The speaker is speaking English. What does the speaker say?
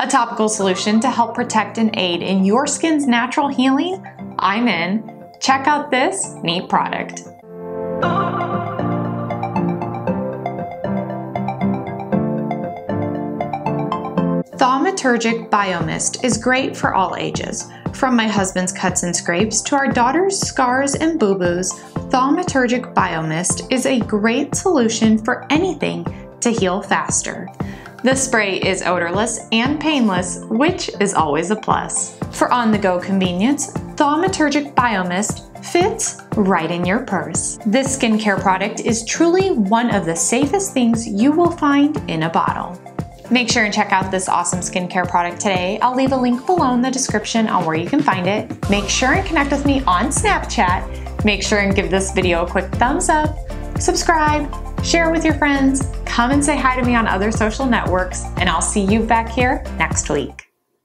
a topical solution to help protect and aid in your skin's natural healing, I'm in. Check out this neat product. Thaumaturgic Biomist is great for all ages. From my husband's cuts and scrapes to our daughter's scars and boo-boos, Thaumaturgic Biomist is a great solution for anything to heal faster. The spray is odorless and painless, which is always a plus. For on-the-go convenience, Thaumaturgic Biomist fits right in your purse. This skincare product is truly one of the safest things you will find in a bottle. Make sure and check out this awesome skincare product today. I'll leave a link below in the description on where you can find it. Make sure and connect with me on Snapchat. Make sure and give this video a quick thumbs up, subscribe, share with your friends, come and say hi to me on other social networks, and I'll see you back here next week.